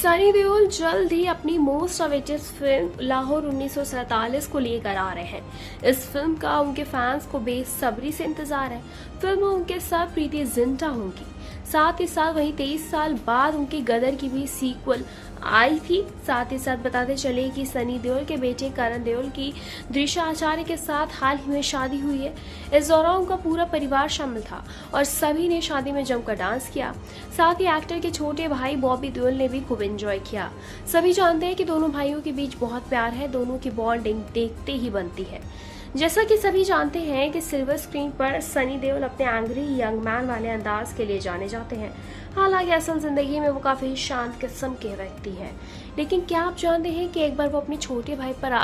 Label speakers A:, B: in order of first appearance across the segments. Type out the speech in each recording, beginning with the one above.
A: सनी देओल जल्द ही अपनी most awaited film Lahore उन्नीस को लेकर आ रहे हैं। इस फ़िल्म का उनके फैंस को बेसब्री से इंतज़ार है। फ़िल्म में उनके साथ प्रीति जिंटा होंगी। साथ ही साथ वही तेईस साल बाद उनकी गदर की भी सीक्वल आई थी साथ ही साथ बताते चले कि सनी देओल के बेटे करण देओल की दृश्य आचार्य के साथ हाल ही में शादी हुई है। इस दौरान उनका पूरा परिवार शामिल था और सभी ने शादी में जमकर डांस किया। साथ ही एक्टर के छोटे भाई बॉबी देओल ने भी खूब एंजॉय किया। सभी जानते हैं कि दोनों भाइयों के बीच बहुत प्यार है, दोनों की बॉन्डिंग देखते ही बनती है। जैसा कि सभी जानते हैं कि सिल्वर स्क्रीन पर सनी देओल अपने एंग्री यंग मैन वाले अंदाज के लिए जाने जाते हैं। हालाँकि असल ज़िंदगी में वो काफ़ी शांत किस्म के व्यक्ति हैं। लेकिन क्या आप जानते हैं कि एक बार वो अपने छोटे भाई पर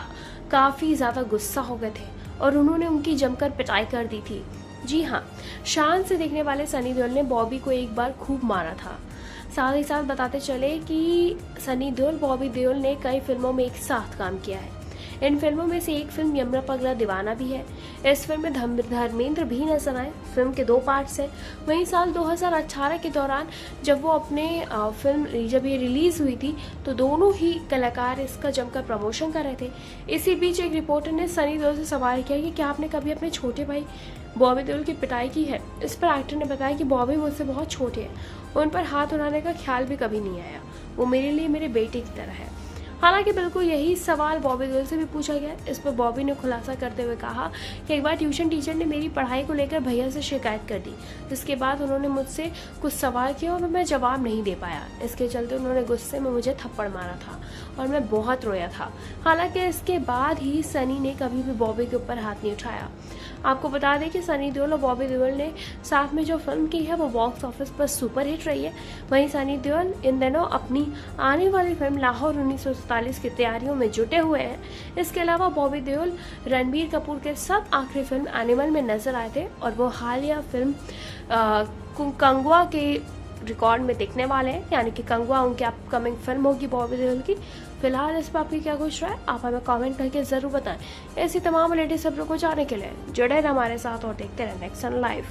A: काफ़ी ज़्यादा गुस्सा हो गए थे और उन्होंने उनकी जमकर पिटाई कर दी थी। जी हाँ शांत से देखने वाले सनी देओल ने बॉबी को एक बार खूब मारा था। साथ ही साथ बताते चले कि सनी देओल, बॉबी देओल ने कई फ़िल्मों में एक साथ काम किया है। इन फ़िल्मों में से एक फ़िल्म यमुना पगला दीवाना भी है। इस फ़िल्म में धर्मेंद्र भी नज़र आए। फ़िल्म के दो पार्ट्स हैं। वहीं साल 2018 के दौरान जब वो अपने फ़िल्म जब ये रिलीज़ हुई थी तो दोनों ही कलाकार इसका जमकर प्रमोशन कर रहे थे। इसी बीच एक रिपोर्टर ने सनी देओल से सवाल किया कि क्या आपने कभी अपने छोटे भाई बॉबी देओल की पिटाई की है? इस पर एक्टर ने बताया कि बॉबी मुझसे बहुत छोटे हैं। उन पर हाथ उठाने का ख्याल भी कभी नहीं आया। वो मेरे लिए मेरे बेटे की तरह है। हालाँकि बिल्कुल यही सवाल बॉबी देओल से भी पूछा गया। इस पर बॉबी ने खुलासा करते हुए कहा कि एक बार ट्यूशन टीचर ने मेरी पढ़ाई को लेकर भैया से शिकायत कर दी। जिसके बाद उन्होंने मुझसे कुछ सवाल किया और मैं जवाब नहीं दे पाया। इसके चलते उन्होंने गुस्से में मुझे थप्पड़ मारा था और मैं बहुत रोया था। हालाँकि इसके बाद ही सनी ने कभी भी बॉबी के ऊपर हाथ नहीं उठाया। आपको बता दें कि सनी देओल और बॉबी देओल ने साथ में जो फ़िल्म की है, वो बॉक्स ऑफ़िस पर सुपर हिट रही है। वहीं सनी देओल इन दिनों अपनी आने वाली फ़िल्म लाहौर उन्नीस की तैयारियों में जुटे हुए हैं। इसके अलावा बॉबी देओल, रणबीर कपूर के सब आखिरी फ़िल्म एनिमल में नज़र आए थे और वो हालिया फ़िल्म कंगुआ के रिकॉर्ड में देखने वाले हैं। यानी कि कंगुआ उनकी अपकमिंग फ़िल्म होगी बॉबी देओल की। फ़िलहाल इस पर आपकी क्या खुश रहा है आप हमें कमेंट करके ज़रूर बताएँ। ऐसी तमाम लेटेस्ट खबरों को जाने के लिए जुड़े हमारे साथ और देखते रहें नेक्स्ट लाइव